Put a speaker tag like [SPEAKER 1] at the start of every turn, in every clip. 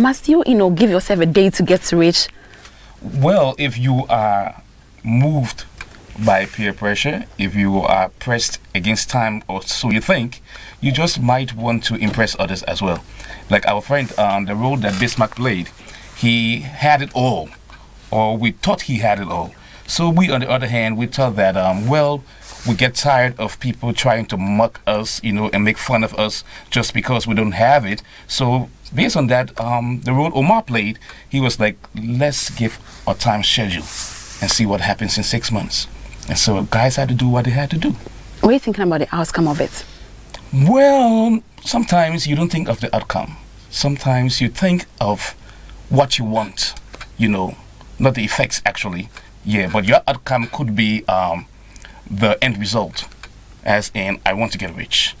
[SPEAKER 1] Must you, you know, give yourself a day to get rich?
[SPEAKER 2] Well, if you are moved by peer pressure, if you are pressed against time, or so you think, you just might want to impress others as well. Like our friend, um, the role that Bismarck played, he had it all, or we thought he had it all. So we, on the other hand, we thought that, um, well, we get tired of people trying to mock us, you know, and make fun of us just because we don't have it. So based on that, um, the role Omar played, he was like, let's give a time schedule and see what happens in six months. And so guys had to do what they had to do.
[SPEAKER 1] What are you thinking about the outcome of it?
[SPEAKER 2] Well, sometimes you don't think of the outcome. Sometimes you think of what you want, you know, not the effects actually. Yeah, but your outcome could be um, the end result, as in, I want to get rich.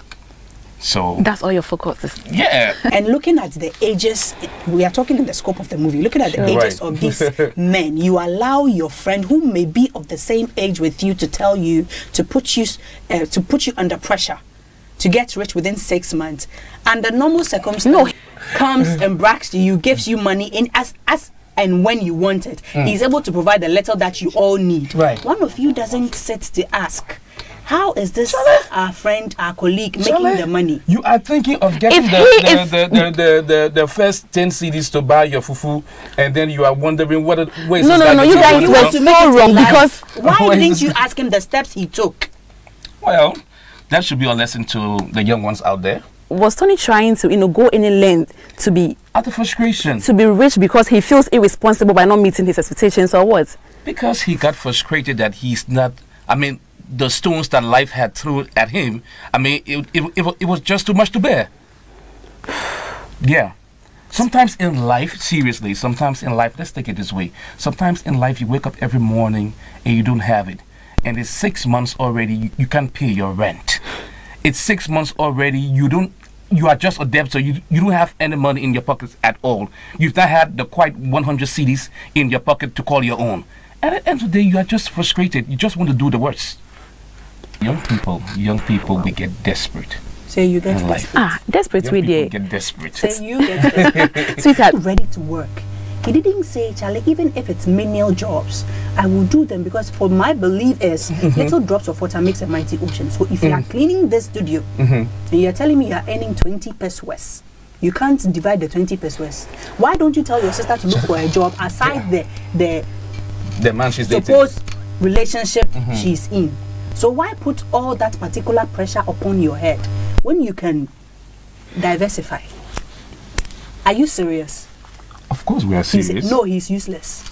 [SPEAKER 2] So
[SPEAKER 1] that's all your focus is.
[SPEAKER 2] Yeah.
[SPEAKER 3] and looking at the ages, we are talking in the scope of the movie. Looking at the ages right. of these men, you allow your friend who may be of the same age with you to tell you to put you uh, to put you under pressure to get rich within six months. And the normal circumstance no. comes and brags to you, gives you money in as as and when you want it. Mm. He's able to provide the little that you all need.
[SPEAKER 4] Right.
[SPEAKER 3] One of you doesn't sit to ask how is this our friend, our colleague making the money?
[SPEAKER 4] You are thinking of getting the the, the, the, the, the, the, first 10 cedis to buy your fufu, and then you are wondering what ways
[SPEAKER 1] No, no, no, you guys were so wrong because.
[SPEAKER 3] Why didn't you ask him the steps he took?
[SPEAKER 2] Well, that should be a lesson to the young ones out there.
[SPEAKER 1] Was Tony trying to, you know, go any length to be
[SPEAKER 2] out of frustration
[SPEAKER 1] to be rich because he feels irresponsible by not meeting his expectations or what?
[SPEAKER 2] Because he got frustrated that he's not. I mean, the stones that life had thrown at him, I mean, it, it, it, it was just too much to bear. yeah. Sometimes in life, seriously, sometimes in life, let's take it this way. Sometimes in life, you wake up every morning and you don't have it. And it's six months already, you, you can't pay your rent. It's six months already, you don't you are just a debtor. You, you don't have any money in your pockets at all. You've not had the quite 100 cedis in your pocket to call your own. And at the end of the day, you are just frustrated. You just want to do the worst. Young people, young people, we get desperate.
[SPEAKER 3] Say you get desperate.
[SPEAKER 1] Ah, desperate
[SPEAKER 2] young
[SPEAKER 1] we
[SPEAKER 2] get desperate.
[SPEAKER 3] Say you get desperate.
[SPEAKER 1] Sweetheart,
[SPEAKER 3] ready to work. He didn't say, Charlie, even if it's menial jobs, I will do them because for my belief is mm-hmm. little drops of water makes a mighty ocean. So if you are mm. cleaning this studio mm-hmm. and you're telling me you're earning 20 pesewas, you can't divide the 20 pesewas. Why don't you tell your sister to look for a job aside the the
[SPEAKER 2] the man she's
[SPEAKER 3] supposed dating. relationship mm-hmm. she's in? So why put all that particular pressure upon your head when you can diversify? Are you serious?
[SPEAKER 2] Of course we are serious.
[SPEAKER 3] He's, no, he's useless.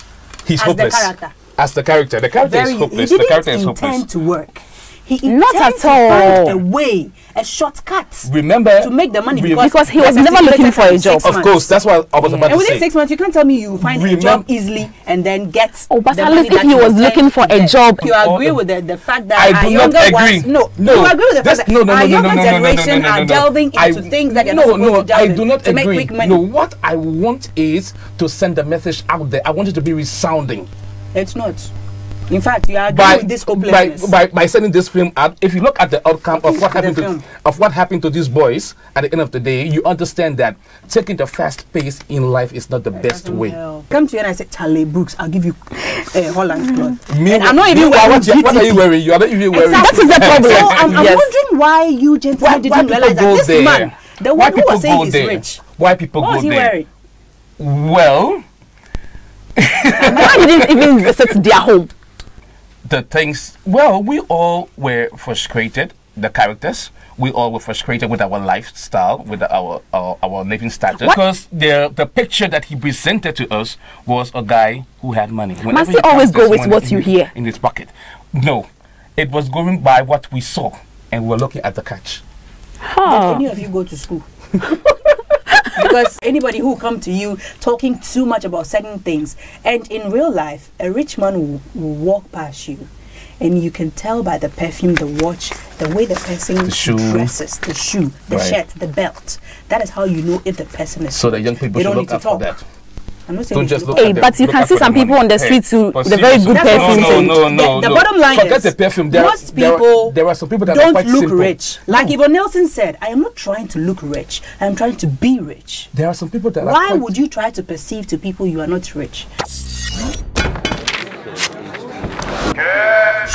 [SPEAKER 2] He's
[SPEAKER 3] As
[SPEAKER 2] hopeless.
[SPEAKER 3] the character.
[SPEAKER 2] As the character. The character Very, is hopeless.
[SPEAKER 3] He
[SPEAKER 2] the character
[SPEAKER 3] is
[SPEAKER 2] hopeless.
[SPEAKER 3] to work. He
[SPEAKER 1] not at all.
[SPEAKER 3] a way, a shortcut.
[SPEAKER 2] Remember
[SPEAKER 3] to make the money
[SPEAKER 1] because, because he was never looking for a job.
[SPEAKER 2] Of course, that's what I was about
[SPEAKER 3] and
[SPEAKER 2] to say.
[SPEAKER 3] within six months, you can't tell me you find Remember, a job easily and then get.
[SPEAKER 1] Oh, but at least if he was looking for a job,
[SPEAKER 3] you oh, agree oh. with the, the fact that
[SPEAKER 2] I
[SPEAKER 3] do
[SPEAKER 2] not agree.
[SPEAKER 3] Ones, no, no, you agree with the fact that
[SPEAKER 2] no, no,
[SPEAKER 3] our
[SPEAKER 2] no,
[SPEAKER 3] younger
[SPEAKER 2] no, no,
[SPEAKER 3] generation
[SPEAKER 2] no, no, no,
[SPEAKER 3] are delving into things that you're
[SPEAKER 2] no,
[SPEAKER 3] not supposed
[SPEAKER 2] no,
[SPEAKER 3] to delve
[SPEAKER 2] I do not
[SPEAKER 3] to
[SPEAKER 2] agree.
[SPEAKER 3] make quick money.
[SPEAKER 2] No, what I want is to send a message out there. I want it to be resounding.
[SPEAKER 3] It's not. In fact, you are by, with this hopelessness.
[SPEAKER 2] By, by, by sending this film out, if you look at the outcome of what happened to of what happened to these boys at the end of the day, you understand that taking the fast pace in life is not the it best way.
[SPEAKER 3] Help. Come to you and I say, Charlie Brooks, I'll give you uh, Holland cloth.
[SPEAKER 2] Me,
[SPEAKER 3] and I'm not even wearing
[SPEAKER 2] what, what are you wearing? You are not even wearing.
[SPEAKER 3] Exactly. That is the problem. so I'm, I'm yes. wondering why you gentlemen why, didn't
[SPEAKER 2] why
[SPEAKER 3] realize that this
[SPEAKER 2] there?
[SPEAKER 3] man, the
[SPEAKER 2] why
[SPEAKER 3] one who was saying he's rich.
[SPEAKER 2] Why people
[SPEAKER 3] what
[SPEAKER 2] go
[SPEAKER 3] was he
[SPEAKER 2] there?
[SPEAKER 3] Wearing?
[SPEAKER 2] Well.
[SPEAKER 1] why didn't even visit their home?
[SPEAKER 2] The things, well, we all were frustrated, the characters. We all were frustrated with our lifestyle, with our our, our living status. What? Because the the picture that he presented to us was a guy who had money.
[SPEAKER 1] Must you always go with what you hear
[SPEAKER 2] in his pocket? No, it was going by what we saw, and we we're looking at the catch.
[SPEAKER 3] Huh. Did any of you go to school? because anybody who come to you talking too much about certain things and in real life a rich man will, will walk past you and you can tell by the perfume, the watch, the way the person
[SPEAKER 2] the
[SPEAKER 3] dresses, the shoe, the right. shirt, the belt. That is how you know if the person is.
[SPEAKER 2] So the young people should look out for that.
[SPEAKER 3] I'm not saying
[SPEAKER 2] Don't just look
[SPEAKER 3] look
[SPEAKER 1] Hey,
[SPEAKER 2] at them,
[SPEAKER 1] but you can see some people
[SPEAKER 2] money.
[SPEAKER 1] on the
[SPEAKER 2] Hey,
[SPEAKER 1] street too
[SPEAKER 2] but
[SPEAKER 1] with a very good
[SPEAKER 3] That's what
[SPEAKER 1] perfume.
[SPEAKER 2] No,
[SPEAKER 3] saying.
[SPEAKER 2] no, no,
[SPEAKER 3] The-
[SPEAKER 2] no.
[SPEAKER 3] the bottom line
[SPEAKER 2] Forget
[SPEAKER 3] is,
[SPEAKER 2] the perfume. There,
[SPEAKER 3] most
[SPEAKER 2] are-
[SPEAKER 3] people
[SPEAKER 2] there are some people that
[SPEAKER 3] don't
[SPEAKER 2] quite
[SPEAKER 3] look
[SPEAKER 2] simple.
[SPEAKER 3] rich. Like Yvonne Nelson said, I am not trying to look rich. I am trying to be rich.
[SPEAKER 2] There are some people that are
[SPEAKER 3] Why
[SPEAKER 2] quite
[SPEAKER 3] would you try to perceive to people you are not rich?
[SPEAKER 5] Good